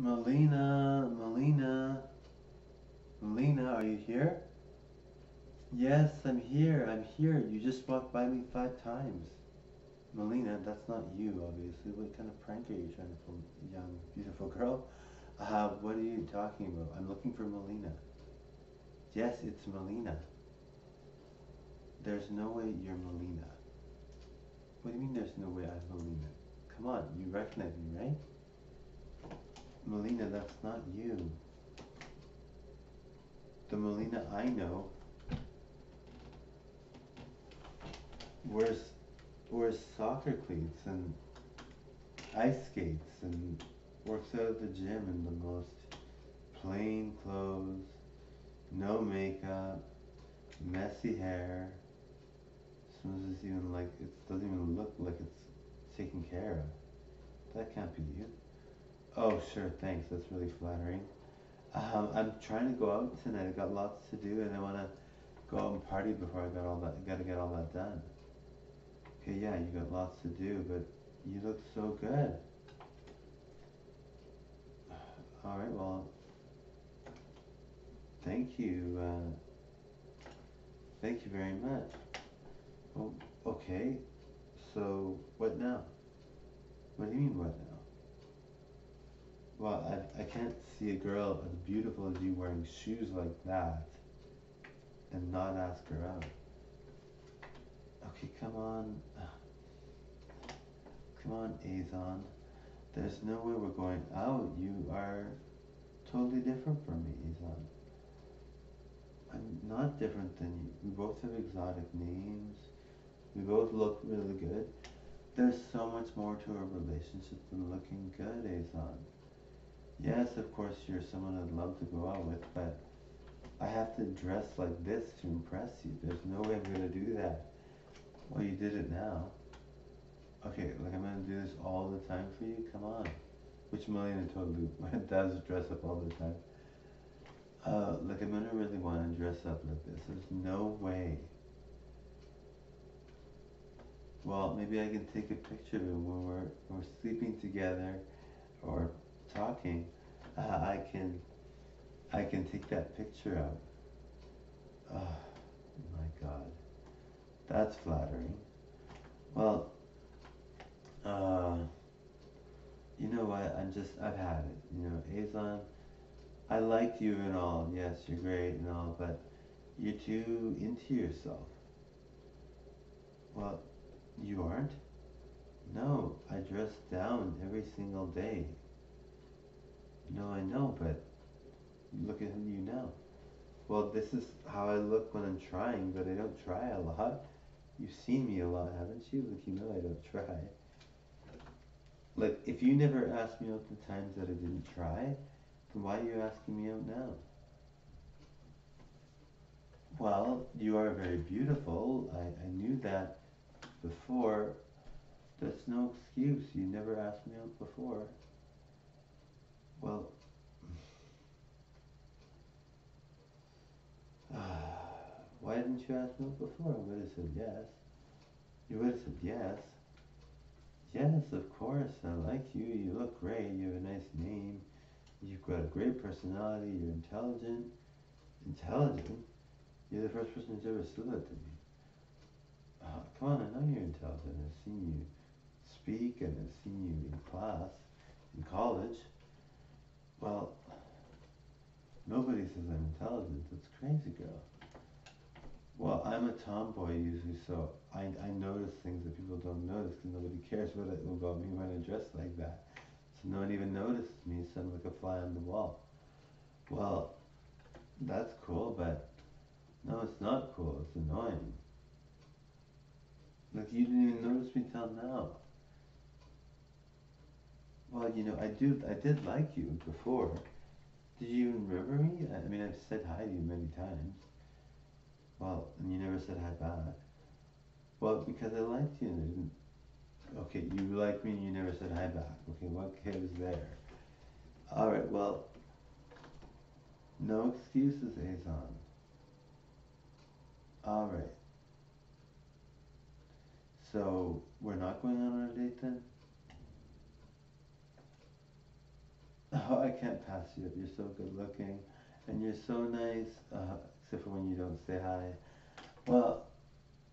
Mileena, Mileena, Mileena, are you here? Yes, I'm here, I'm here. You just walked by me five times. Mileena, that's not you, obviously. What kind of prank are you trying to pull, young, beautiful girl? Uh, what are you talking about? I'm looking for Mileena. Yes, it's Mileena. There's no way you're Mileena. What do you mean there's no way I'm Mileena? Come on, you recognize me, right? Mileena, that's not you. The Mileena I know wears, wears soccer cleats and ice skates and works out at the gym in the most plain clothes, no makeup, messy hair. Smells even like it doesn't even look like it's taken care of. That can't be you. Oh, sure, thanks. That's really flattering. Um, I'm trying to go out tonight. I've got lots to do, and I want to go out and party before I got all that. Got to get all that done. Okay, yeah, you got lots to do, but you look so good. All right, well, thank you. Uh, thank you very much. Oh, okay. So, what now? What do you mean, what now? Well, I, I can't see a girl as beautiful as you wearing shoes like that and not ask her out. Okay, come on. Come on, Azon. There's no way we're going out. You are totally different from me, Azon. I'm not different than you. We both have exotic names. We both look really good. There's so much more to our relationship than looking good, Azon. Yes, of course, you're someone I'd love to go out with, but I have to dress like this to impress you. There's no way I'm going to do that. Well, you did it now. Okay, like I'm going to do this all the time for you? Come on. Which Mileena totally does dress up all the time. Uh, like I'm going to really want to dress up like this. There's no way. Well, maybe I can take a picture of him when we're, we're sleeping together or talking, uh, I can I can take that picture out. Oh my God, that's flattering. Well, uh, you know what? I'm just I've had it. You know, Azon, I like you and all. Yes, you're great and all, but you're too into yourself. Well, you aren't. No, I dress down every single day. No, I know, but look at you now. Well, this is how I look when I'm trying, but I don't try a lot. You've seen me a lot, haven't you? Like, you know I don't try. Like, if you never asked me out the times that I didn't try, then why are you asking me out now? Well, you are very beautiful. I, I knew that before. That's no excuse. You never asked me out before. Well, why didn't you ask me before? I would have said yes. You would have said yes. Yes, of course. I like you. You look great. You have a nice name. You've got a great personality. You're intelligent. Intelligent? You're the first person who's ever said that to me. Uh, come on, I know you're intelligent. I've seen you speak and I've seen you in class, in college. Well, nobody says I'm intelligent. That's crazy, girl. Well, I'm a tomboy usually, so I, I notice things that people don't notice because nobody cares what it, about me when I dress like that. So no one even notices me, so I'm like a fly on the wall. Well, that's cool, but no, it's not cool. It's annoying. Like you didn't even notice me till now. Well, you know, I do. I did like you before. Did you even remember me? I mean, I've said hi to you many times. Well, and you never said hi back. Well, because I liked you and I didn't. Okay, you like me and you never said hi back. Okay, what gives there? All right, well, no excuses, Azon. All right. So we're not going on a date then? Oh, I can't pass you up. You're so good looking. And you're so nice, uh, except for when you don't say hi. Well,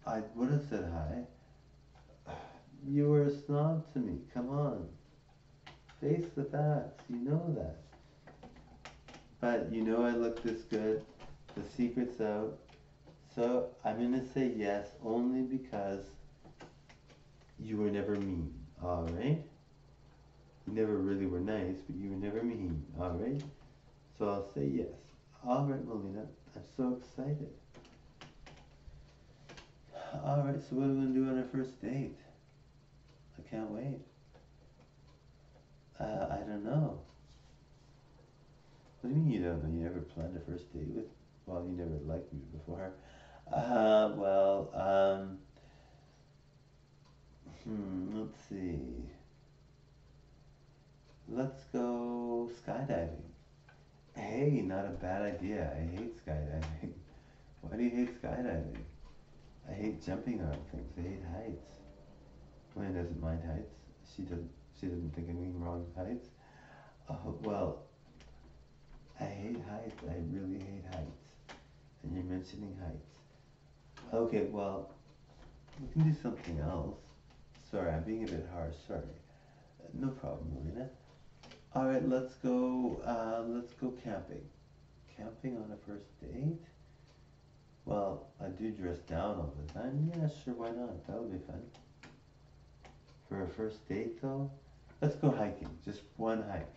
I would have said hi. You were a snob to me. Come on. Face the facts. You know that. But you know I look this good. The secret's out. So I'm gonna say yes only because you were never mean, alright? You never really were nice, but you were never mean, alright? So I'll say yes. Alright, Mileena, I'm so excited. Alright, so what are we gonna do on our first date? I can't wait. Uh, I don't know. What do you mean you don't know? You never planned a first date with? Well, you never liked me before. Uh, well, um, hmm, let's see. Let's go skydiving. Hey, not a bad idea. I hate skydiving. Why do you hate skydiving? I hate jumping on things. I hate heights. Lynn doesn't mind heights. She doesn't. She doesn't think anything wrong with heights. Oh well. I hate heights. I really hate heights. And you're mentioning heights. Okay, well, we can do something else. Sorry, I'm being a bit harsh. Sorry. No problem, Mileena. All right, let's go. Uh, let's go camping. Camping on a first date? Well, I do dress down all the time. Yeah, sure, why not? That'll be fun. For a first date, though, let's go hiking. Just one hike.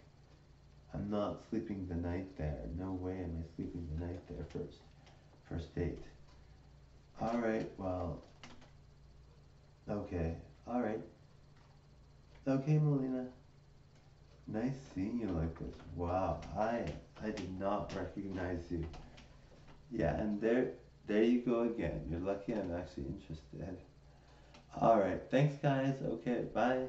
I'm not sleeping the night there. No way am I sleeping the night there first. First date. All right, well, okay, all right. Okay, Mileena. Nice seeing you like this. Wow, I I did not recognize you. Yeah, and there there you go again. You're lucky I'm actually interested. All right, thanks guys. Okay, bye.